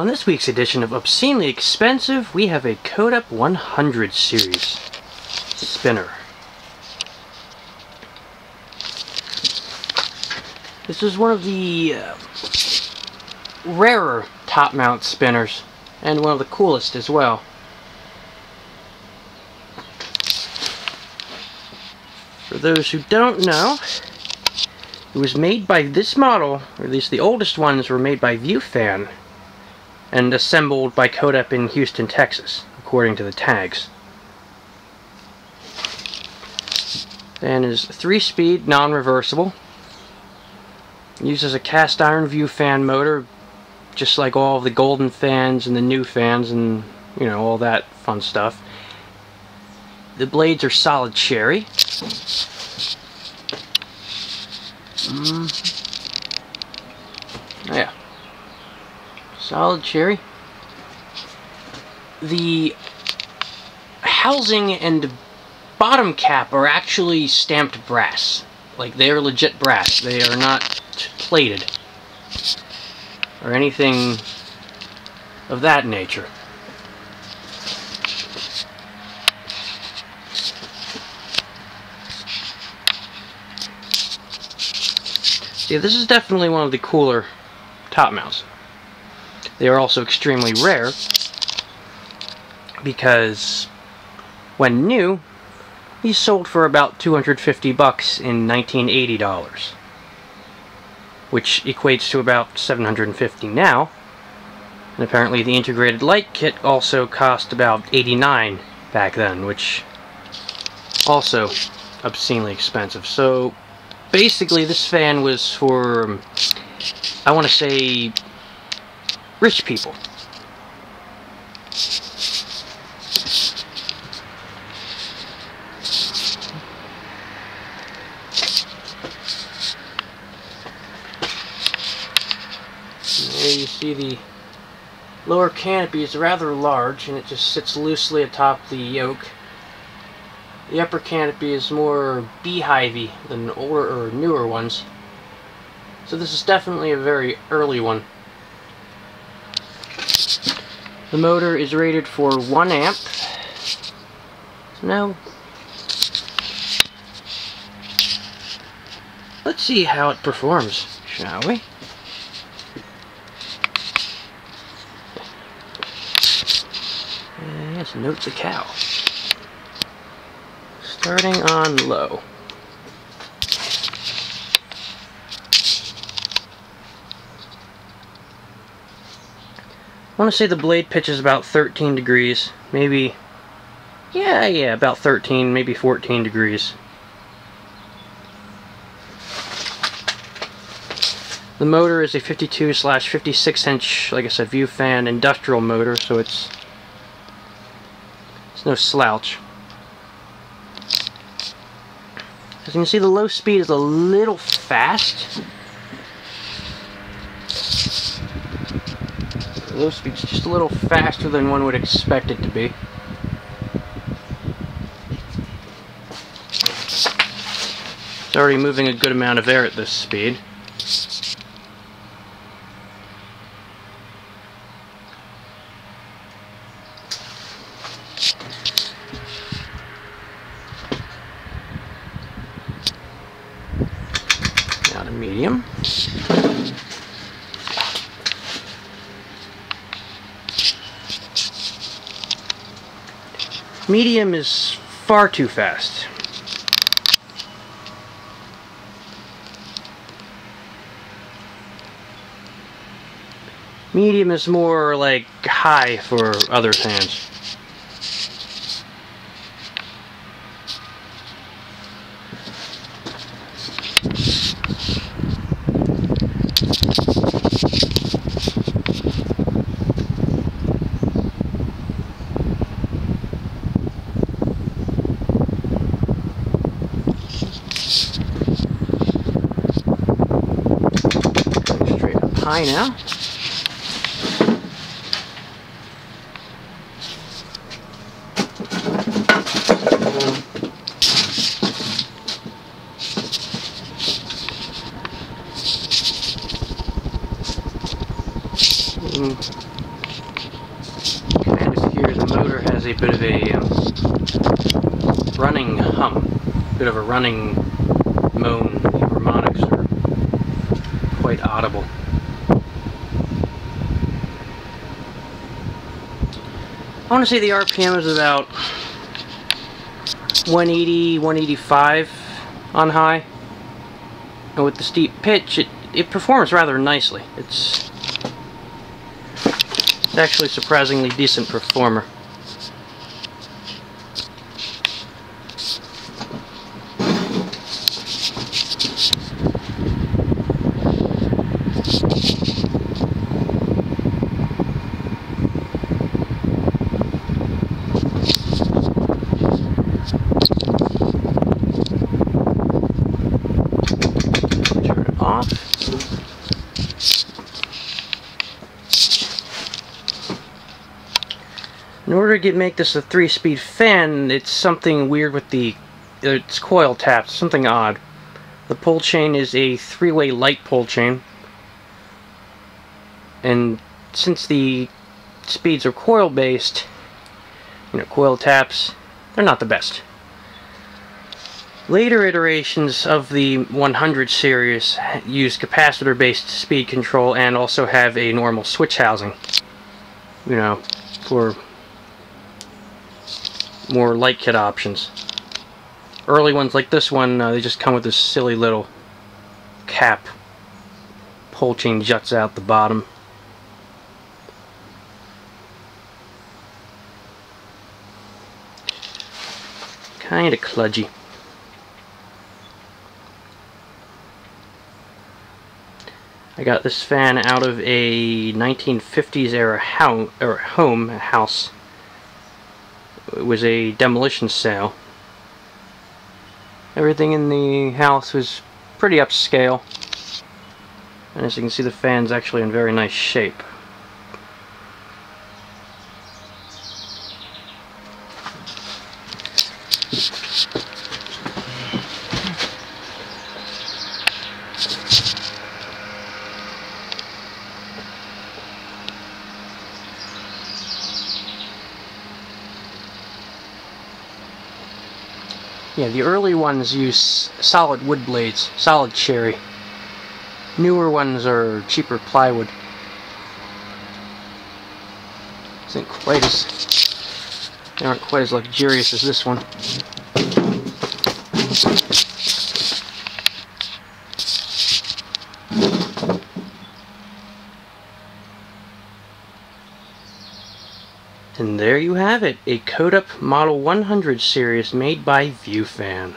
On this week's edition of Obscenely Expensive, we have a Codep 100 series spinner. This is one of the uh, rarer top mount spinners, and one of the coolest as well. For those who don't know, it was made by this model, or at least the oldest ones were made by Viewfan, and assembled by Codep in Houston, Texas, according to the tags. Fan is 3-speed, non-reversible. Uses a cast iron view fan motor, just like all of the golden fans and the new fans and, you know, all that fun stuff. The blades are solid cherry. Mm. Yeah. Solid cherry. The housing and bottom cap are actually stamped brass. Like, they are legit brass. They are not plated. Or anything of that nature. See, this is definitely one of the cooler top mounts. They are also extremely rare because when new, he sold for about 250 bucks in 1980 dollars, which equates to about 750 now. And apparently the integrated light kit also cost about 89 back then, which also obscenely expensive. So basically this fan was for, I want to say, rich people. There you see the lower canopy is rather large and it just sits loosely atop the yoke. The upper canopy is more beehivey than older or newer ones. So this is definitely a very early one. The motor is rated for 1 amp. Now, let's see how it performs, shall we? Uh, yes, note the cow. Starting on low. Want to say the blade pitch is about 13 degrees. Maybe, yeah, yeah, about 13, maybe 14 degrees. The motor is a 52 slash 56 inch, like I said, Viewfan industrial motor, so it's it's no slouch. As you can see, the low speed is a little fast. Low speed's just a little faster than one would expect it to be. It's already moving a good amount of air at this speed. Medium. Medium is far too fast. Medium is more like high for other fans. High now. Mm. has a bit of a um, running hum, bit of a running moan. The harmonics are quite audible. I want to say the RPM is about 180, 185 on high. And with the steep pitch, it, it performs rather nicely. It's, it's actually surprisingly decent performer. In order to get, make this a three-speed fan, it's something weird with the its coil taps, something odd. The pull chain is a three-way light pull chain. And since the speeds are coil-based, you know, coil taps, they're not the best. Later iterations of the 100 series use capacitor-based speed control and also have a normal switch housing. You know, for more light kit options. Early ones like this one, uh, they just come with this silly little cap. Pole chain juts out the bottom. Kinda kludgy. I got this fan out of a 1950s era home house it was a demolition sale. Everything in the house was pretty upscale. And as you can see the fan's actually in very nice shape. Yeah, the early ones use solid wood blades, solid cherry. Newer ones are cheaper plywood. Isn't quite as they aren't quite as luxurious as this one. And there you have it, a Codep Model 100 series made by Viewfan.